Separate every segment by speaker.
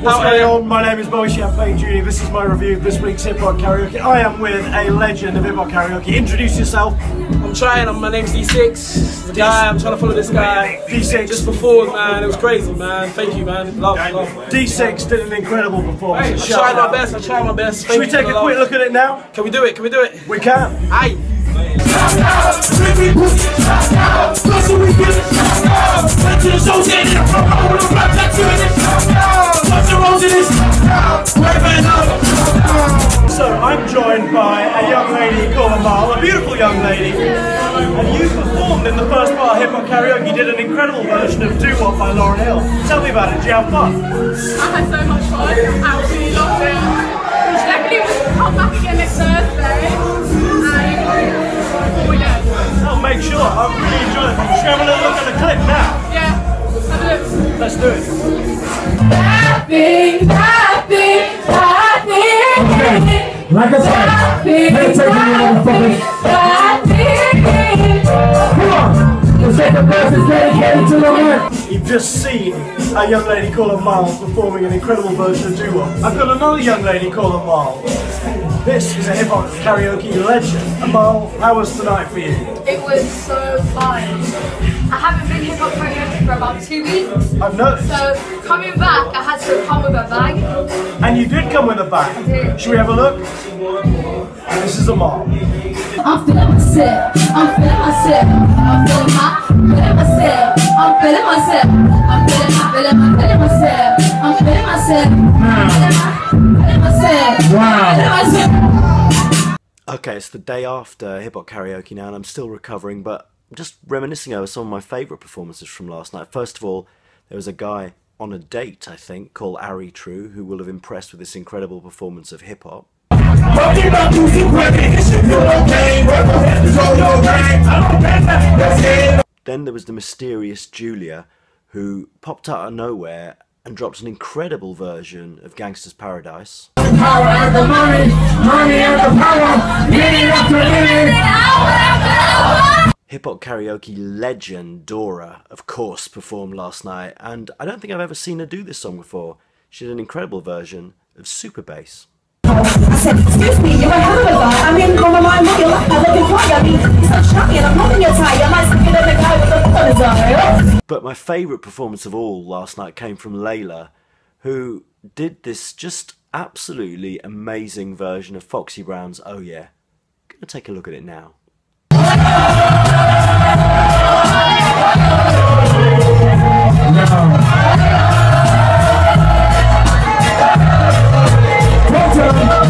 Speaker 1: What's going on? My name is Bobby Champagne Jr. This is my review of this week's Hip Hop Karaoke. I am with a legend of Hip Hop Karaoke. Introduce yourself.
Speaker 2: I'm trying. I'm, my name's D6. The guy. I'm trying to follow this guy.
Speaker 1: D6.
Speaker 2: Just performed, man. It was crazy, man. Thank you, man. Love, love.
Speaker 1: D6 did an incredible performance.
Speaker 2: I
Speaker 1: Shout
Speaker 2: tried my best. I tried my best.
Speaker 1: Should we take a quick look at it now?
Speaker 2: Can we do it? Can we do it?
Speaker 1: We can.
Speaker 2: Aye.
Speaker 1: So I'm joined by a young lady called Amal, a beautiful young lady. And you performed in the first part of Hip Hop Karaoke. You did an incredible version of Doo Wop by Lauryn Hill. Tell me about it. Did you have fun?
Speaker 3: I had so much fun. I absolutely loved it. We should definitely come back again next Thursday. And we go.
Speaker 1: I'll make sure. I really enjoyed it. Should we have a little look at the clip now?
Speaker 3: Yeah. Have a look.
Speaker 1: Let's do it.
Speaker 3: Happy.
Speaker 4: The second verse is dedicated to the man.
Speaker 1: You've just seen a young lady called Amal performing an incredible version of Doo Wop. I've got another young lady called Amal. This is a hip hop karaoke legend. Amal, how was tonight for you?
Speaker 3: It was so fun. I haven't been hip hop karaoke for about two weeks.
Speaker 1: I've noticed.
Speaker 3: So coming back, I had to come with a bag.
Speaker 1: And you did come with a bag.
Speaker 3: did.
Speaker 1: Should we have a look? This is Amal.
Speaker 5: I'm feeling myself. I'm feeling myself. I'm feeling my, feeling myself. I'm feeling myself. I'm feeling my, feeling my, feeling myself. I'm feeling myself. I'm feeling my, feeling myself.
Speaker 4: Wow.
Speaker 6: Okay, it's the day after hip hop karaoke now, and I'm still recovering, but I'm just reminiscing over some of my favourite performances from last night. First of all, there was a guy on a date, I think, called Ari True, who will have impressed with this incredible performance of hip hop. Then there was the mysterious Julia, who popped out of nowhere and dropped an incredible version of Gangsta's Paradise.
Speaker 4: Power and the money, money and the power, minute after minute.
Speaker 6: Hip hop karaoke legend Dora, of course, performed last night, and I don't think I've ever seen her do this song before. She did an incredible version of Super Bass.
Speaker 7: I said, excuse me, you're a hell of a guy. I mean, on my mind, you're like, I'm looking for you. I mean, not shocking. I'm holding your tie.
Speaker 6: But my favourite performance of all last night came from Layla, who did this just absolutely amazing version of Foxy Brown's Oh Yeah. Gonna take a look at it now.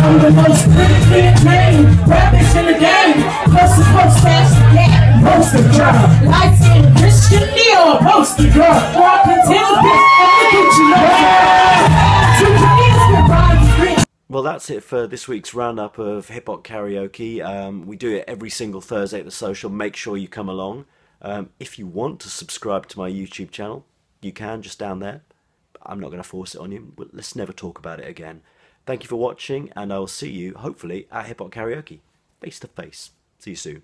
Speaker 4: I'm the most brilliant name, rappers in the game. Plus, it's most fast, yeah. Poster drop. Lights in
Speaker 6: Well, that's it for this week's roundup of Hip Hop Karaoke. Um, we do it every single Thursday at the social. Make sure you come along. Um, if you want to subscribe to my YouTube channel, you can just down there. I'm not going to force it on you. Let's never talk about it again. Thank you for watching, and I will see you hopefully at Hip Hop Karaoke, face to face. See you soon.